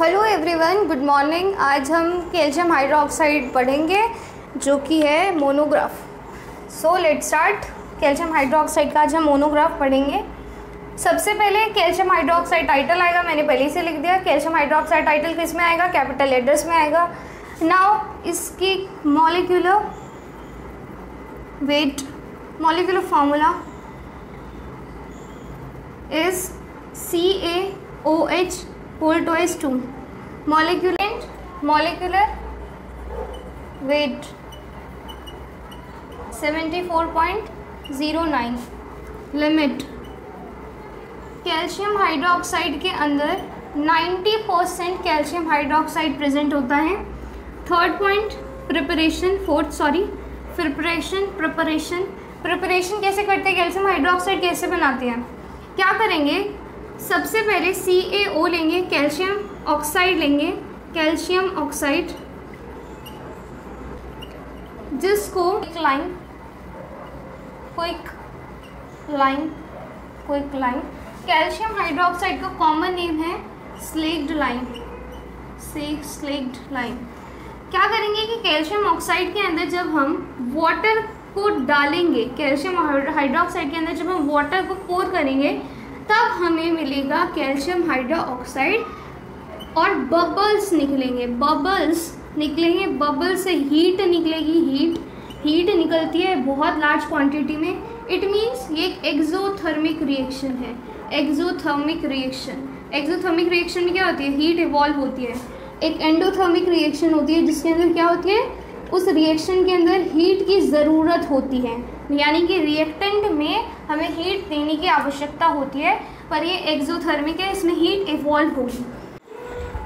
Hello everyone good morning आज हम calcium hydroxide पढ़ेंगे, जो कि है monograph so let start calcium hydroxide का आज हम मोनोग्राफ पढ़ेंगे. सबसे पहले कैल्शियम हाइड्रोक्साइड टाइटल आएगा, मैंने पहले से लिख दिया. कैल्शियम हाइड्रोक्साइड टाइटल किसमें आएगा? कैपिटल लेटर्स में आएगा. नाउ इसकी molecular weight molecular formula is C A O H twice 2 molecular molecular weight 74.09 limit calcium hydroxide के अंदर 90 परसेंट कैल्शियम हाइड्रोक्साइड प्रेजेंट होता है. Third point preparation fourth sorry preparation preparation preparation कैसे करते हैं? कैल्शियम हाइड्रोक्साइड कैसे बनाते हैं? क्या करेंगे? सबसे पहले सी ए ओ लेंगे, कैल्शियम ऑक्साइड लेंगे, कैल्शियम ऑक्साइड। जिसको एक lime, quick lime quick lime. Calcium hydroxide का कॉमन नेम है स्लेक्ड लाइन, से स्लेक्ड लाइन। क्या करेंगे कि कैल्शियम ऑक्साइड के अंदर जब हम वाटर को डालेंगे, कैल्शियम हाइड्रोक्साइड के अंदर जब हम वाटर को पोर करेंगे तब हमें मिलेगा कैल्शियम हाइड्रोक्साइड और बबल्स निकलेंगे। बबल्स निकलेंगे बबल से हीट निकलेगी हीट हीट निकलती है बहुत लार्ज क्वांटिटी में। इट मीन्स ये एक एक्जोथर्मिक रिएक्शन है। एक्जोथर्मिक रिएक्शन एक्जोथर्मिक रिएक्शन में क्या होती है? हीट इवॉल्व होती है। एक एंडोथर्मिक रिएक्शन होती है जिसके अंदर क्या होती है? उस रिएक्शन के अंदर हीट की ज़रूरत होती है। यानी कि रिएक्टेंट में हमें हीट देने की आवश्यकता होती है, पर ये एक्जोथर्मिक है, इसमें हीट इवॉल्व होगी।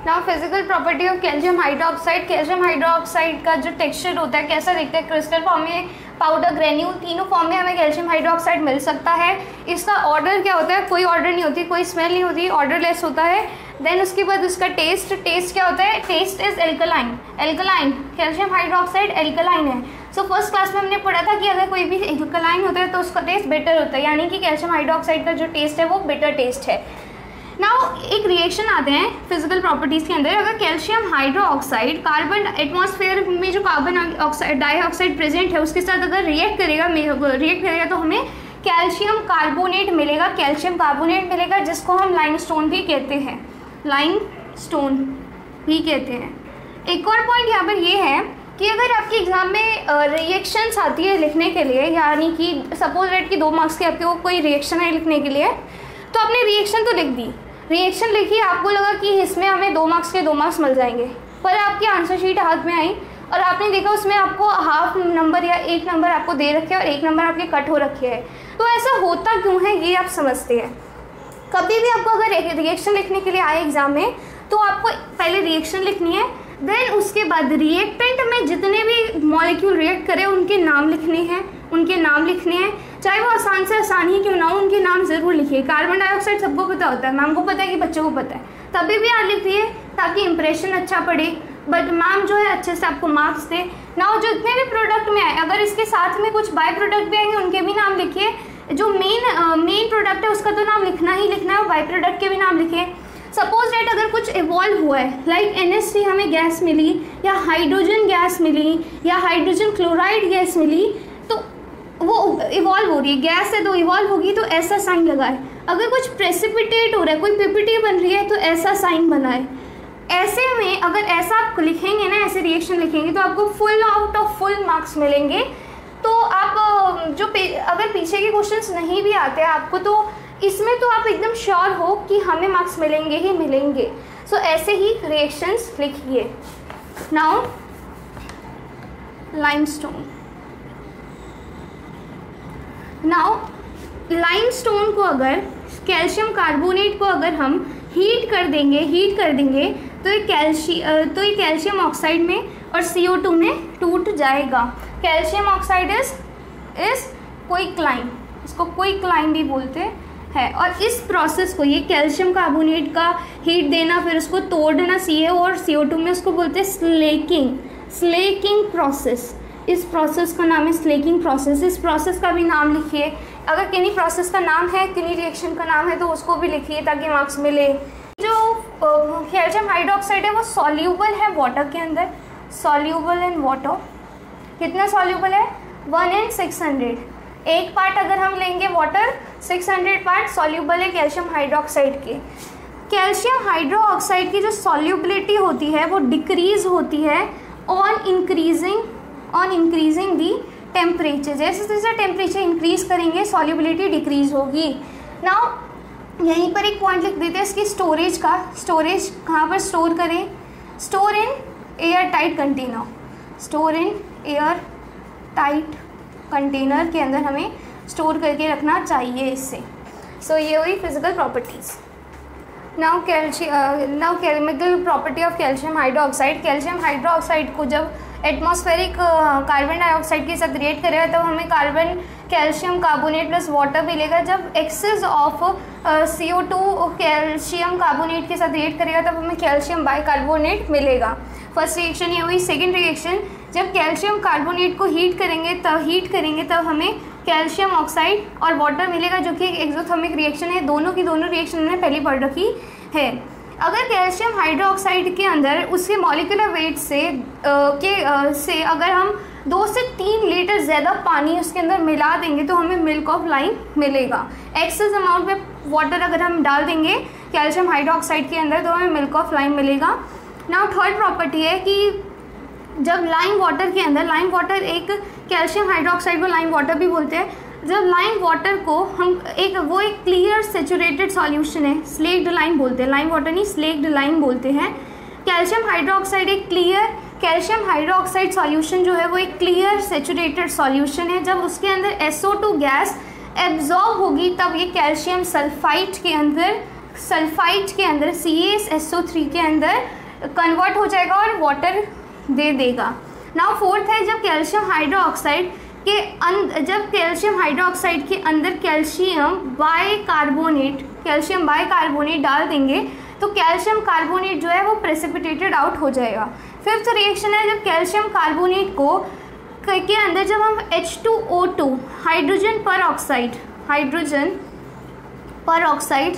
Now physical property of calcium hydroxide calcium hydroxide का जो टेक्सचर होता है, कैसा दिखता है? क्रिस्टल फॉर्म में पाउडर ग्रेन्यूल तीनों फॉर्म में हमें कैल्शियम हाइड्रोक्साइड मिल सकता है। इसका ऑर्डर क्या होता है? कोई ऑर्डर नहीं होती, कोई स्मेल नहीं होती ऑर्डरलेस होता है। देन उसके बाद उसका टेस्ट टेस्ट क्या होता है? Test is alkaline alkaline calcium hydroxide alkaline है। सो फ़र्स्ट क्लास में हमने पढ़ा था कि अगर कोई भी एल्कलाइन होता है तो उसका टेस्ट बेटर होता है, यानी कि कैल्शियम हाइड्रोक्साइड का जो टेस्ट है वो बेटर टेस्ट है। नाउ एक रिएक्शन आते हैं फ़िज़िकल प्रॉपर्टीज़ के अंदर। अगर कैल्शियम हाइड्रोक्साइड कार्बन एटमॉस्फेयर में जो कार्बन ऑक्साइड डाइऑक्साइड प्रेजेंट है, उसके साथ अगर रिएक्ट करेगा रिएक्ट करेगा तो हमें कैल्शियम कार्बोनेट मिलेगा कैल्शियम कार्बोनेट मिलेगा, जिसको हम लाइम स्टोन भी कहते हैं। लाइम स्टोन भी कहते हैं। एक और पॉइंट यहाँ पर ये है कि अगर आपके एग्ज़ाम में रिएक्शंस आती है लिखने के लिए, यानी कि सपोज़ रेट की दो मार्क्स की आपके वो कोई रिएक्शन है लिखने के लिए तो आपने रिएक्शन तो लिख दी। रिएक्शन लिखी, आपको लगा कि इसमें हमें दो मार्क्स के दो मार्क्स मिल जाएँगे। पर आपकी आंसर शीट हाथ में आई और आपने देखा उसमें आपको हाफ़ नंबर या एक नंबर आपको दे रखे और एक नंबर आपके कट हो रखे है। तो ऐसा होता क्यों है, ये आप समझते हैं। कभी भी आपको अगर रिएक्शन लिखने के लिए आए एग्ज़ाम में तो आपको पहले रिएक्शन लिखनी है देन उसके बाद रिएक्टेंट में जितने भी मॉलिक्यूल रिएक्ट करें, उनके नाम लिखने हैं, उनके नाम लिखने हैं। चाहे वो आसान से आसान ही क्यों ना हो, उनके नाम ज़रूर लिखिए। कार्बन डाइऑक्साइड सबको पता होता है, मैम को पता है कि बच्चों को पता है। तभी भी आप लिखिए ताकि इंप्रेशन अच्छा पड़े। बट मैम जो है, अच्छे से आपको मार्क्स दे। ना जितने भी प्रोडक्ट में आए, अगर इसके साथ में कुछ बाय प्रोडक्ट भी आएँगे, उनके भी नाम लिखिए। जो मेन मेन प्रोडक्ट है, उसका तो नाम लिखना ही लिखना है बाई प्रोडक्ट के भी नाम लिखिए। सपोज़ डेट अगर कुछ इवॉल्व हुआ है लाइक एन हमें गैस मिली, या हाइड्रोजन गैस मिली, या हाइड्रोजन क्लोराइड गैस मिली तो वो इवॉल्व हो रही है। गैस है तो इवॉल्व होगी तो ऐसा साइन लगाए। अगर कुछ प्रेसिपिटेट हो रहा है, कोई पिपिटी बन रही है तो ऐसा साइन बनाए। ऐसे में अगर ऐसा आप लिखेंगे ना, ऐसे रिएक्शन लिखेंगे तो आपको full out of full marks मिलेंगे। तो आप जो अगर पीछे के क्वेश्चंस नहीं भी आते आपको तो इसमें तो आप एकदम श्योर हो कि हमें मार्क्स मिलेंगे ही मिलेंगे। सो so, ऐसे ही रिएक्शंस लिखिए। नाउ लाइमस्टोन नाउ लाइमस्टोन को अगर कैल्शियम कार्बोनेट को अगर हम हीट कर देंगे हीट कर देंगे तो ये कैल्शि तो ये कैल्शियम ऑक्साइड में और CO2 में टूट जाएगा। Calcium oxide is is quicklime इसको क्विकलाइन भी बोलते हैं। और इस प्रोसेस को, ये कैल्शियम कार्बोनेट का हीट देना, फिर उसको तोड़ना सी और सी ओ टू में उसको बोलते हैं स्लेकिंग स्लेकिंग प्रोसेस इस प्रोसेस का नाम है स्लेकिंग प्रोसेस इस प्रोसेस का भी नाम लिखिए। अगर किन्हीं प्रोसेस का नाम है, किन्हीं रिएक्शन का नाम है तो उसको भी लिखिए ताकि मार्क्स मिले। जो कैल्शियम हाइड्रोक्साइड है, वो सॉल्यूबल है वाटर के अंदर। सॉल्यूबल इन वाटर कितना सॉल्यूबल है? वन एंड सिक्स हंड्रेड एक पार्ट अगर हम लेंगे water six hundred part soluble है कैल्शियम हाइड्रोक्साइड के। कैल्शियम हाइड्रोक्साइड की जो सॉल्यूबिलिटी होती है, वो डिक्रीज होती है on increasing on increasing the temperature जैसे जैसे टेम्परेचर इंक्रीज करेंगे सॉल्यूबिलिटी डिक्रीज होगी। नाउ यहीं पर एक पॉइंट लिख देते हैं इसकी स्टोरेज का। स्टोरेज कहाँ पर स्टोर करें? Store in air tight container store in air tight container के अंदर हमें स्टोर करके रखना चाहिए इससे। सो so, ये हुई physical properties now calcium now chemical property of calcium hydroxide calcium hydroxide को जब एटमॉस्फेरिक कार्बन डाइऑक्साइड के साथ रिएक्ट करेगा तब हमें carbon calcium carbonate plus water मिलेगा। जब excess of C O two calcium carbonate के साथ रिएक्ट करेगा तब हमें कैल्शियम बाइकार्बोनेट मिलेगा। फ़र्स्ट रिएक्शन ये हुई सेकेंड रिएक्शन जब कैल्शियम कार्बोनेट को हीट करेंगे तब हीट करेंगे तब हमें कैल्शियम ऑक्साइड और वाटर मिलेगा जो कि एक्सोथर्मिक रिएक्शन है। दोनों की दोनों रिएक्शन हमने पहली पढ़ रखी है। अगर कैल्शियम हाइड्रोक्साइड के अंदर उसके मॉलिकुलर वेट से आ, के आ, से अगर हम दो से तीन लीटर ज़्यादा पानी उसके अंदर मिला देंगे तो हमें मिल्क ऑफ़ लाइन मिलेगा। एक्सेस अमाउंट में वाटर अगर हम डाल देंगे कैल्शियम हाइड्रोक्साइड के अंदर तो हमें मिल्क ऑफ़ लाइन मिलेगा। नाउ थर्ड प्रॉपर्टी है कि जब लाइम वाटर के अंदर लाइम वाटर एक कैल्शियम हाइड्रोक्साइड को लाइम वाटर भी बोलते हैं, जब लाइम वाटर को हम एक, वो एक क्लियर सेचूरेटेड सॉल्यूशन है स्लेक्ड लाइम बोलते हैं लाइम वाटर नहीं स्लेक्ड लाइम बोलते हैं। कैल्शियम हाइड्रोक्साइड एक क्लियर कैल्शियम हाइड्रोक्साइड सॉल्यूशन जो है, वो एक क्लियर सेचूरेटेड सॉल्यूशन है। जब उसके अंदर SO2 गैस एब्जॉर्ब होगी, तब ये कैल्शियम सल्फाइड के अंदर सल्फाइड के अंदर सी थ्री के अंदर कन्वर्ट हो जाएगा और वाटर दे देगा। नाउ फोर्थ है जब कैल्शियम हाइड्रोक्साइड के अंदर जब कैल्शियम हाइड्रोक्साइड के अंदर calcium bicarbonate calcium bicarbonate डाल देंगे तो कैल्शियम कार्बोनेट जो है वो प्रेसिपिटेटेड आउट हो जाएगा। फिफ्थ रिएक्शन है जब कैल्शियम कार्बोनेट को के अंदर जब हम H2O2 हाइड्रोजन पर ऑक्साइड हाइड्रोजन पर ऑक्साइड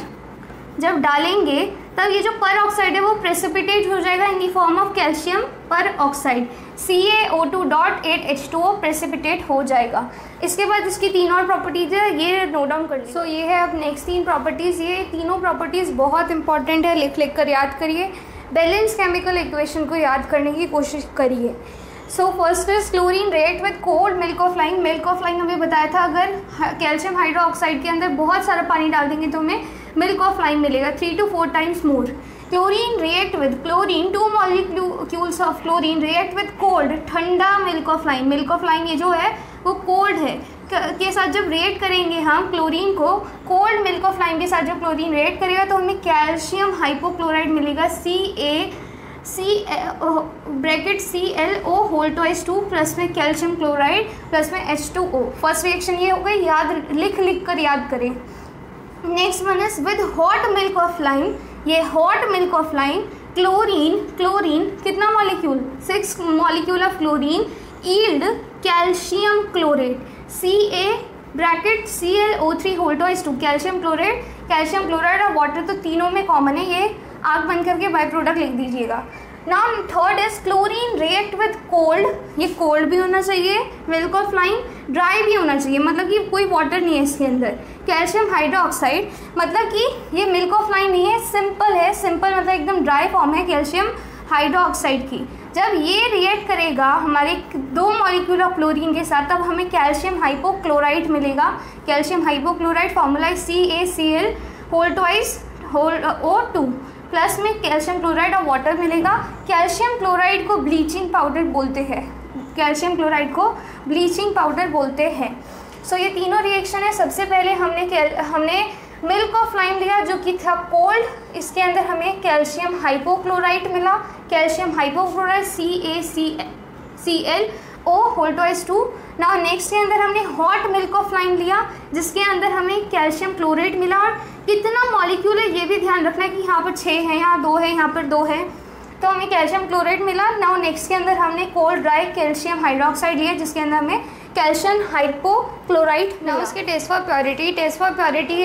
जब डालेंगे तब ये जो पर ऑक्साइड है वो प्रेसिपिटेट हो जाएगा in the form of calcium peroxide C A O two dot eight H two O precipitate हो जाएगा. इसके बाद इसकी तीन और प्रॉपर्टीज़ है ये नोट डाउन कर सो so, ये है अब नेक्स्ट तीन प्रॉपर्टीज़ ये तीनों प्रॉपर्टीज़ बहुत इंपॉर्टेंट है लिख लिख कर याद करिए. बैलेंस केमिकल इक्वेशन को याद करने की कोशिश करिए. So first is chlorine react with cold milk of lime milk of lime हमें बताया था अगर कैल्शियम हाइड्रोक्साइड के अंदर बहुत सारा पानी डाल देंगे तो हमें मिल्क ऑफ़ लाइन मिलेगा three two four times more chlorine react with chlorine two molecules of chlorine react with cold ठंडा milk of lime milk of lime ये जो है, वो कोल्ड है. के साथ जब रिएक्ट करेंगे हम क्लोरीन को कोल्ड मिल्क ऑफ़ लाइन के साथ जब क्लोरीन रिएक्ट करेगा तो हमें कैल्शियम हाइपोक्लोराइड मिलेगा C A C bracket C L O whole twice two plus में कैल्शियम क्लोराइड प्लस में H two O first reaction ये हो गई, याद लिख लिख कर याद करें. Next one is with hot milk of lime ये hot milk of lime chlorine chlorine कितना molecule six molecule of chlorine yield calcium chlorate C A bracket C L O three whole twice two calcium chlorate calcium chloride और water तो तीनों में common है। ये आग बंद करके बाई प्रोडक्ट लिख दीजिएगा। Now third is chlorine react with cold ये कोल्ड भी होना चाहिए मिल्क ऑफ़ लाइन ड्राई भी होना चाहिए। मतलब कि कोई वाटर नहीं है इसके अंदर। कैल्शियम हाइड्रोक्साइड मतलब कि ये मिल्क ऑफ़ लाइन नहीं है सिंपल है। सिंपल मतलब एकदम ड्राई फॉर्म है कैल्शियम हाइड्रोक्साइड की। जब ये रिएक्ट करेगा, हमारे दो मॉलिक्यूल ऑफ़ क्लोरीन के साथ, तब हमें कैल्शियम हाइपोक्लोराइड मिलेगा। Calcium hypochlorite formula C A C L whole twice whole O two plus में कैल्शियम क्लोराइड और वाटर मिलेगा। कैल्शियम क्लोराइड को ब्लीचिंग पाउडर बोलते हैं। कैल्शियम क्लोराइड को ब्लीचिंग पाउडर बोलते हैं। सो so, ये तीनों रिएक्शन है। सबसे पहले हमने हमने मिल्क ऑफ़ लाइन लिया जो कि था कोल्ड इसके अंदर हमें कैल्शियम हाइपोक्लोराइड मिला। Calcium hypochlorite C A C C L O whole twice two ना नेक्स्ट के अंदर हमने हॉट मिल्क ऑफ़ लाइन लिया, जिसके अंदर हमें कैल्शियम क्लोरेट मिला। और कितना मॉलिक्यूल है, ये भी ध्यान रखना कि यहाँ पर छः है यहाँ दो है, यहाँ पर दो है। तो हमें कैल्शियम क्लोराइड मिला। नाउ नेक्स्ट के अंदर हमने कोल्ड ड्राई कैल्शियम हाइड्रोक्साइड लिया, जिसके अंदर हमें कैल्शियम हाइपोक्लोराइड ना उसके test for purity test for purity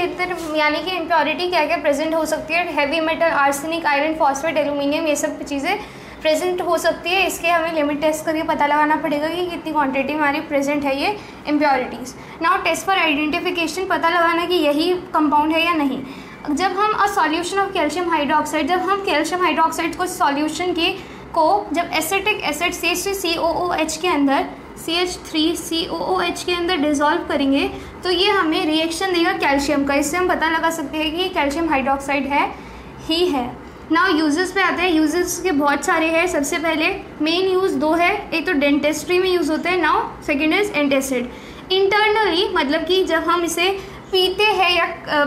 यानी कि इम्प्योरिटी क्या क्या प्रेजेंट हो सकती है? Heavy metal arsenic iron phosphate aluminium ये सब चीज़ें। प्रेजेंट हो सकती है, इसके हमें लिमिट टेस्ट करके पता लगाना पड़ेगा कि कितनी क्वांटिटी हमारी प्रेजेंट है ये impurities now test for identification पता लगाना कि यही कंपाउंड है या नहीं. जब हम a solution of calcium hydroxide जब हम कैल्शियम हाइड्रोक्साइड को सॉल्यूशन के, को जब acetic acid C H C O O H के अंदर C H three C O O H के अंदर डिज़ोल्व करेंगे तो ये हमें रिएक्शन देगा कैल्शियम का. इससे हम पता लगा सकते हैं कि कैल्शियम हाइड्रोक्साइड है, ही है. नाउ यूजेस पे आते हैं। यूजेस के बहुत सारे हैं। सबसे पहले मेन यूज़ दो है। एक तो डेंटिस्ट्री में यूज़ होते हैं। Now second is antacid internally मतलब कि जब हम इसे पीते हैं या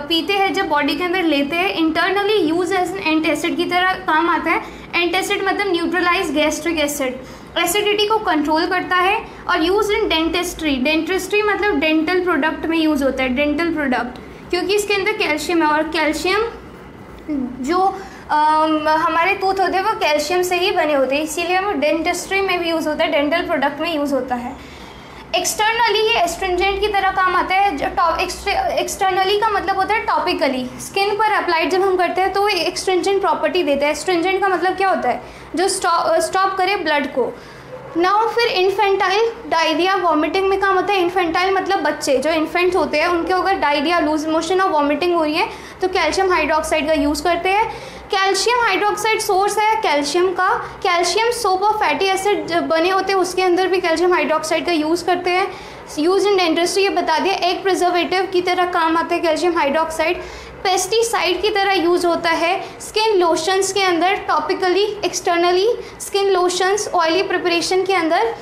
पीते हैं, जब बॉडी के अंदर लेते हैं इंटरनली यूज़ एज एंटेसिड की तरह काम आता है। एंटेसिड मतलब न्यूट्रलाइज गैस्ट्रिक एसिड एसिडिटी को कंट्रोल करता है और यूज़ इन डेंटिस्ट्री डेंटिस्ट्री मतलब डेंटल प्रोडक्ट में यूज़ होता है। डेंटल प्रोडक्ट क्योंकि इसके अंदर कैल्शियम है और कैल्शियम जो हमारे टूथ होते हैं, वो कैल्शियम से ही बने होते हैं, इसीलिए वो डेंटिस्ट्री में भी यूज़ होता है डेंटल प्रोडक्ट में यूज़ होता है। एक्सटर्नली ये एस्ट्रेंजेंट की तरह काम आता है, जो टॉप एक्सटर्नली का मतलब होता है टॉपिकली स्किन पर अप्लाइड जब हम करते हैं तो एक्सट्रेंजेंट प्रॉपर्टी देता है। एस्ट्रेंजेंट का मतलब क्या होता है? जो स्टॉप करे ब्लड को। नाउ फिर इन्फेंटाइल डायरिया वॉमिटिंग में काम होता है। इन्फेंटाइल मतलब बच्चे, जो इन्फेंट होते हैं, उनके अगर डायरिया लूज मोशन और वॉमिटिंग हो रही है तो कैल्शियम हाइड्रोक्साइड का यूज़ करते हैं। कैल्शियम हाइड्रोक्साइड सोर्स है, कैल्शियम का। कैल्शियम सोप और फैटी एसिड बने होते हैं, उसके अंदर भी कैल्शियम हाइड्रोक्साइड का यूज़ करते हैं। यूज़ इन डेंटिस्ट्री ये बता दिया, एक प्रिजर्वेटिव की तरह काम आता है कैल्शियम हाइड्रोक्साइड। पेस्टिसाइड की तरह यूज़ होता है स्किन लोशंस के अंदर topically externally skin lotions oily preparation के अंदर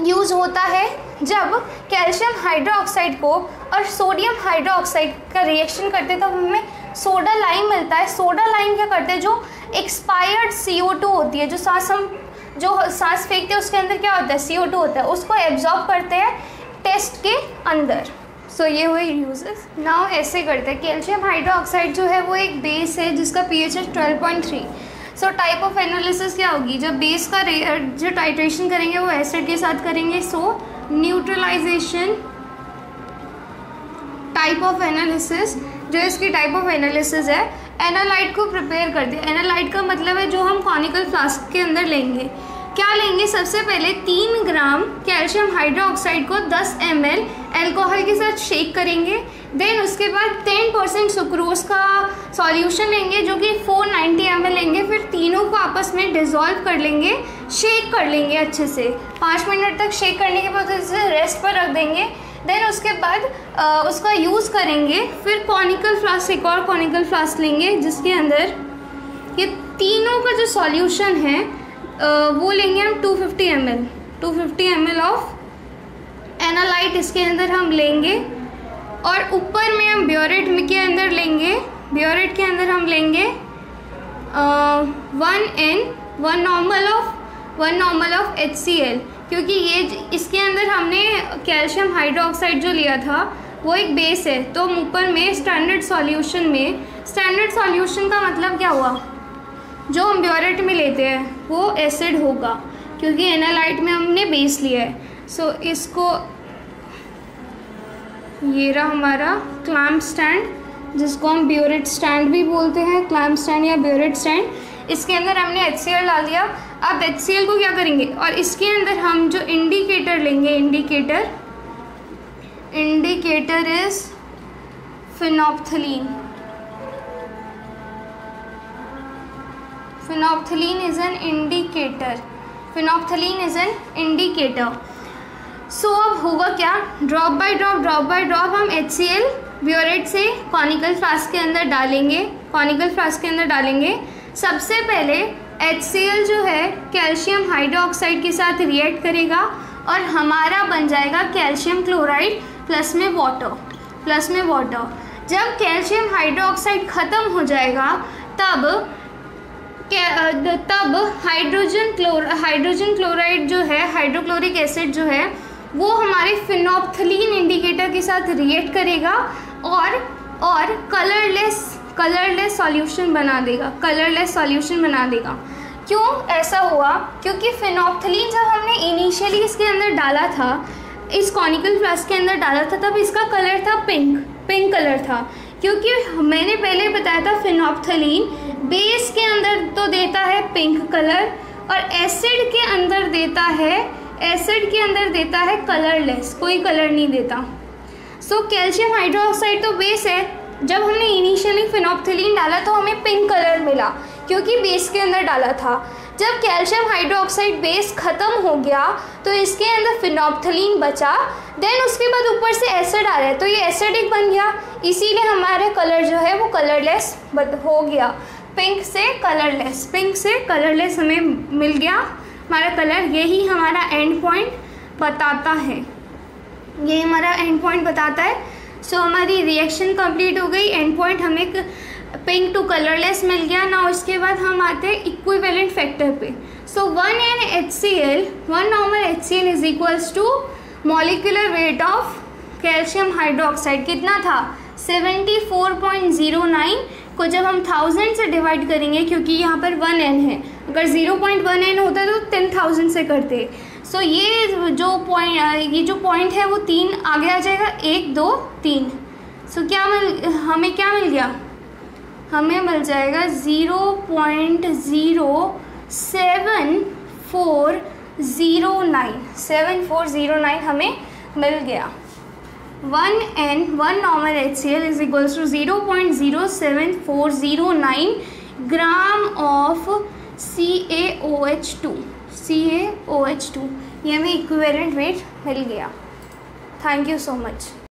यूज़ होता है। जब कैल्शियम हाइड्रोक्साइड को और सोडियम हाइड्रोक्साइड का रिएक्शन करते तब हमें सोडा लाइम मिलता है सोडा लाइम क्या करते हैं? जो एक्सपायर्ड सी होती है जो सांस हम जो सांस फेंकते हैं उसके अंदर क्या होता है? सी होता है। उसको एब्जॉर्ब करते हैं टेस्ट के अंदर। सो so, ये हुए यूजेस नाउ ऐसे करते हैं। कैल्शियम हाइड्रोक्साइड जो है वो एक बेस है जिसका पी एच है twelve point three so type of analysis क्या होगी? जब बेस का जो टाइट्रेशन करेंगे वो एसिड के साथ करेंगे। So neutralization type of analysis जो इसकी टाइप ऑफ़ एनालिसिस है एनालाइट को प्रिपेयर कर दिया। एनालाइट का मतलब है जो हम कॉनिकल फ्लास्क के अंदर लेंगे। क्या लेंगे? सबसे पहले तीन ग्राम कैल्शियम हाइड्रोक्साइड को 10 एम एल एल्कोहल के साथ शेक करेंगे। देन उसके बाद 10 परसेंट सुक्रोज का सॉल्यूशन लेंगे, जो कि 490 नाइन्टी एम एल लेंगे। फिर तीनों को आपस में डिज़ोल्व कर लेंगे शेक कर लेंगे अच्छे से। पाँच मिनट तक शेक करने के बाद इसे रेस्ट पर रख देंगे। देन उसके बाद आ, उसका यूज़ करेंगे फिर कॉनिकल फ्लास्क एक और कॉनिकल फ्लास्क लेंगे जिसके अंदर ये तीनों का जो सॉल्यूशन है आ, वो लेंगे हम 250 fifty M L two fifty of analyte इसके अंदर हम लेंगे और ऊपर में हम ब्योरेट के अंदर लेंगे ब्योरेट के अंदर हम लेंगे one N one normal of one normal of H C L क्योंकि ये इसके अंदर हमने कैल्शियम हाइड्रोक्साइड जो लिया था वो एक बेस है। तो ऊपर में स्टैंडर्ड सॉल्यूशन में स्टैंडर्ड सॉल्यूशन का मतलब क्या हुआ? जो हम ब्योरेट में लेते हैं वो एसिड होगा क्योंकि एनालाइट में हमने बेस लिया है। सो so, इसको ये रहा हमारा क्लैम्प स्टैंड जिसको हम ब्योरेट स्टैंड भी बोलते हैं क्लैम्प स्टैंड या ब्योरेट स्टैंड इसके अंदर हमने एच डाल दिया। अब एचसीएल को क्या करेंगे? और इसके अंदर हम जो इंडिकेटर लेंगे indicator indicator is phenolphthalein phenolphthalein is an indicator phenolphthalein is an indicator so अब होगा क्या? Drop by drop drop by drop हम एच सी एल ब्योरेट से कॉनिकल फ्लास्क के अंदर डालेंगे कॉनिकल फ्लास्क के अंदर डालेंगे। सबसे पहले एच जो है कैल्शियम हाइड्रोक्साइड के साथ रिएक्ट करेगा और हमारा बन जाएगा कैल्शियम क्लोराइड प्लस में वाटर प्लस में वाटर जब कैल्शियम हाइड्रोक्साइड ख़त्म हो जाएगा, तब तब हाइड्रोजन क्लोर हाइड्रोजन क्लोराइड जो है हाइड्रोक्लोरिक एसिड जो है, वो हमारे फिनोप्थलीन इंडिकेटर के साथ रिएक्ट करेगा और और कलरलेस कलरलेस सॉल्यूशन बना देगा कलरलेस सॉल्यूशन बना देगा। क्यों ऐसा हुआ? क्योंकि फिनोप्थलीन जब हमने इनिशियली इसके अंदर डाला था, इस कॉनिकल फ्लास्क के अंदर डाला था, तब इसका कलर था पिंक पिंक कलर था। क्योंकि मैंने पहले बताया था फिनॉप्थलीन बेस के अंदर तो देता है पिंक कलर और एसिड के अंदर देता है एसिड के अंदर देता है कलरलेस कोई कलर नहीं देता। सो कैल्शियम हाइड्रोक्साइड तो बेस है जब हमने इनिशियली फिनॉप्थलीन डाला तो हमें पिंक कलर मिला, क्योंकि बेस के अंदर डाला था। जब कैल्शियम हाइड्रोक्साइड बेस ख़त्म हो गया तो इसके अंदर फिनॉप्थलीन बचा। देन उसके बाद ऊपर से एसिड आ रहा है तो ये एसिडिक बन गया। इसीलिए हमारे कलर जो है वो कलरलेस हो गया। पिंक से कलरलेस पिंक से कलरलेस हमें मिल गया। हमारा कलर यही हमारा एंड पॉइंट बताता है। ये हमारा एंड पॉइंट बताता है। सो so, हमारी रिएक्शन कंप्लीट हो गई. एंड पॉइंट हमें पिंक टू कलरलेस मिल गया. ना उसके बाद हम आते हैं इक्विवेलेंट फैक्टर पे. So one N H C L one normal H C L is equals to molecular weight of calcium hydroxide कितना था? Seventy four point zero nine को जब हम थाउज़ेंड से डिवाइड करेंगे क्योंकि यहाँ पर वन एन है. अगर ज़ीरो पॉइंट वन एन होता तो टेन थाउज़ेंड से करते. सो so, ये जो पॉइंट ये जो पॉइंट है वो तीन आगे आ जाएगा। एक दो तीन। सो so, क्या मिल हमें क्या मिल गया? हमें मिल जाएगा zero point zero seven four zero nine seven four zero nine हमें मिल गया। One N one normal H C L is equals to zero point zero seven four zero nine gram of C A O H two C A O H two ये हमें equivalent weight मिल गया. Thank you so much